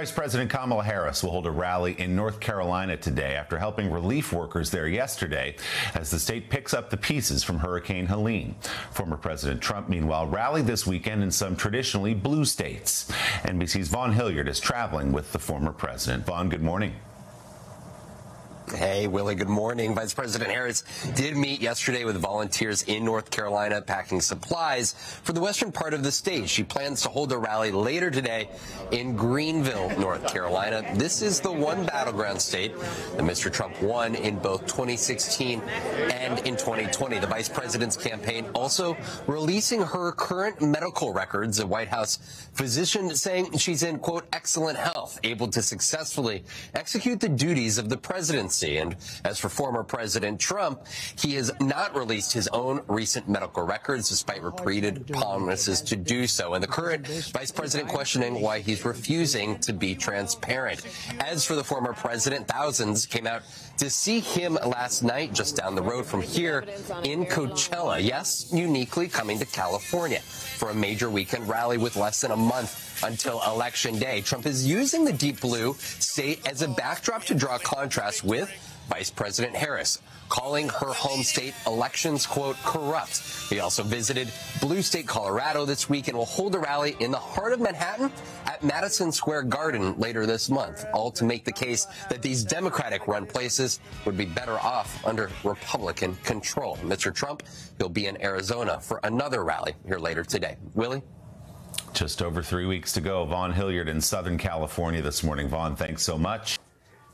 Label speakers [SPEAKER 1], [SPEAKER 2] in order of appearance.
[SPEAKER 1] Vice President Kamala Harris will hold a rally in North Carolina today after helping relief workers there yesterday as the state picks up the pieces from Hurricane Helene. Former President Trump, meanwhile, rallied this weekend in some traditionally blue states. NBC's Vaughn Hillyard is traveling with the former president. Vaughn, good morning.
[SPEAKER 2] Hey, Willie, good morning. Vice President Harris did meet yesterday with volunteers in North Carolina packing supplies for the western part of the state. She plans to hold a rally later today in Greenville, North Carolina. This is the one battleground state that Mr. Trump won in both 2016 and in 2020. The vice president's campaign also releasing her current medical records. A White House physician saying she's in, quote, excellent health, able to successfully execute the duties of the presidency. And as for former President Trump, he has not released his own recent medical records despite repeated promises to do so. And the current vice president questioning why he's refusing to be transparent. As for the former president, thousands came out to see him last night just down the road from here in Coachella. Yes, uniquely coming to California for a major weekend rally with less than a month until Election Day. Trump is using the deep blue state as a backdrop to draw contrast with Vice President Harris, calling her home state elections, quote, corrupt. He also visited blue state Colorado this week and will hold a rally in the heart of Manhattan at Madison Square Garden later this month, all to make the case that these Democratic run places would be better off under Republican control. Mr. Trump, he'll be in Arizona for another rally here later today. Willie?
[SPEAKER 1] Just over three weeks to go. Vaughn Hillyard in Southern California this morning. Vaughn, thanks so much.